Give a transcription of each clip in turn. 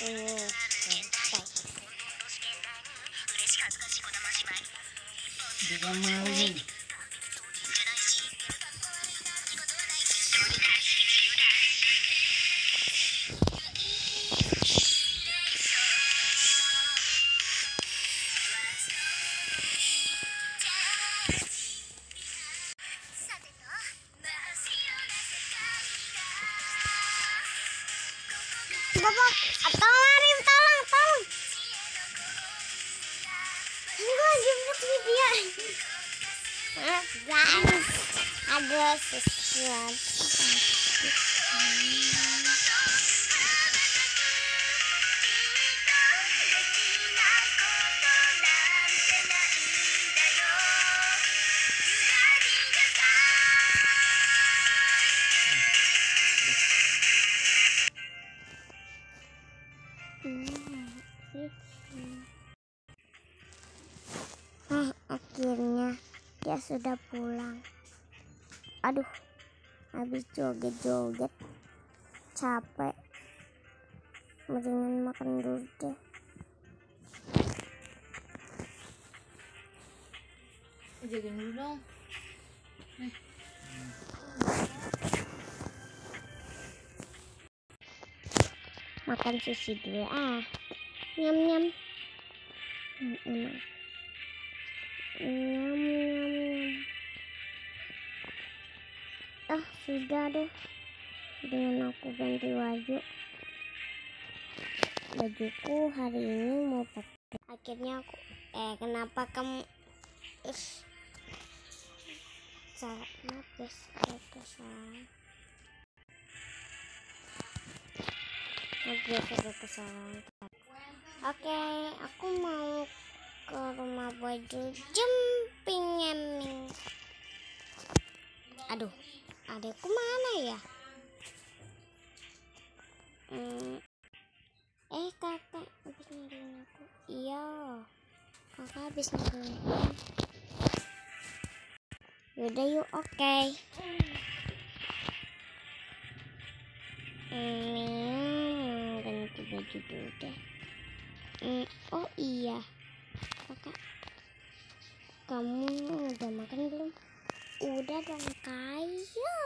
うんうんうん。はい。Jemput dia. Ah, guys, akhirnya dia sudah pulang. Aduh, habis joget-joget, capek. Mendingan makan dulu deh. Jagain dulu dong. Makan sushi dulu ah. Nyam nyam. Hmm, enak. Nyam nyam nyam. Ah, sudah deh. Dengan aku ganti baju. Bajuku hari ini mau pakai. Akhirnya aku eh kenapa kamu Ih. Salah, maaf guys, ada. Oke, aku mau ke rumah baju jumping eming. Aduh, adekku mana ya? Hmm. Eh kakak habis nyariin aku. Iya, kakak habis nyariin. Yaudah yuk, oke. Hmm, ganti baju dulu deh. Hmm, oh iya, kamu udah makan belum? Udah dong, kayo.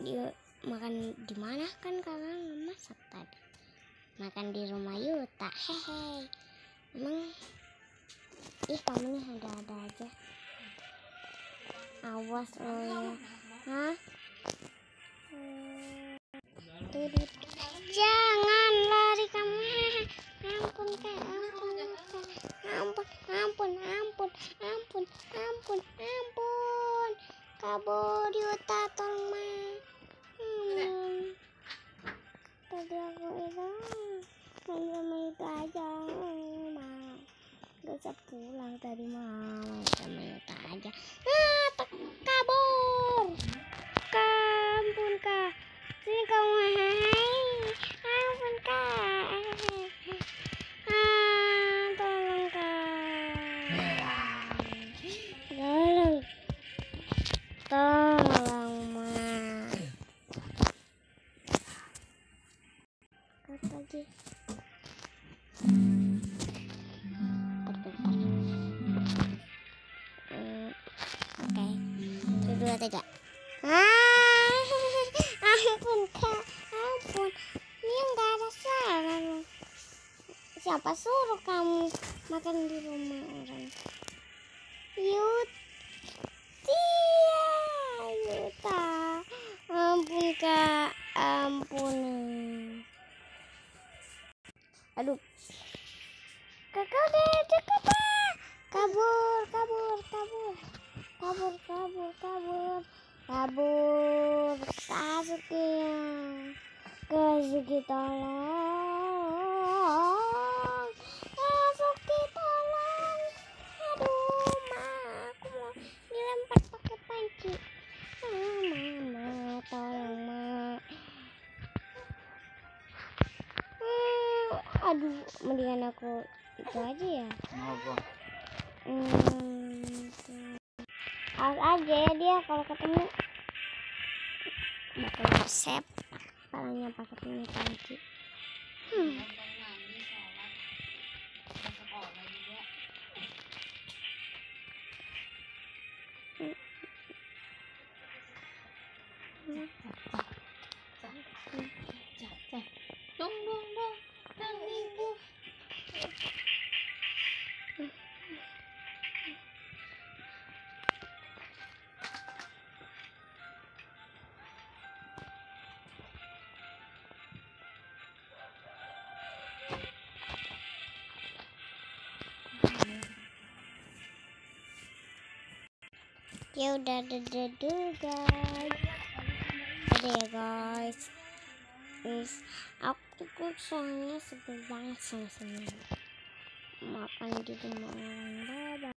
Dia makan di mana kan kakak masak tadi? Makan di rumah Yuta, hehe. Emang Ih kamu nih ada-ada aja Awas lo ya Hah? Jangan lari kamu Ampun kak Ampun Ampun Ampun Ampun Ampun Ampun. Kabur Yuta tolong ma hmm. Tadi aku itu Main sama itu aja Ma. Gak usah pulang tadi malam sama Yuta aja. Ah, tak- kabur. Kampun kak. Sini kamu hai. Ampun kak tolong ma lagi Oke, Satu, dua, tiga. Ah, ampun kak, ampun. Ini nggak ada loh. Siapa suruh kamu makan di rumah orang? Yut, Yuta. Ampun kak, ampun. Aduh, kakak deket ah. kabur kabur kabur kabur kabur kabur kabur Kasuki Kasuki tolong aduh mendingan aku itu aja ya Apa? Hmm, awas aja ya dia kalau ketemu bakal bersepak kepalanya pakai minyak panci hmm. Ya udah dulu guys. Dadah ya guys. Guys aku tuh soalnya sebel banget sama sama makan di rumah orang